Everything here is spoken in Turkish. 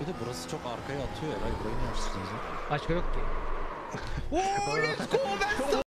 Bir de burası çok arkaya atıyor ya. Burayı niye açtınız ya? Başka yok ki. Oo let's go!